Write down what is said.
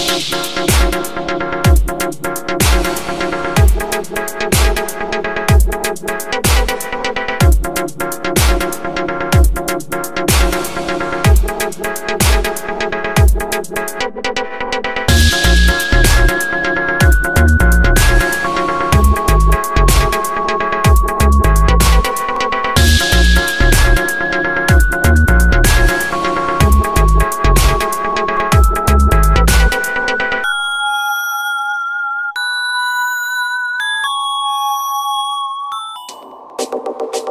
Thank you. ¡Bum, bum, bum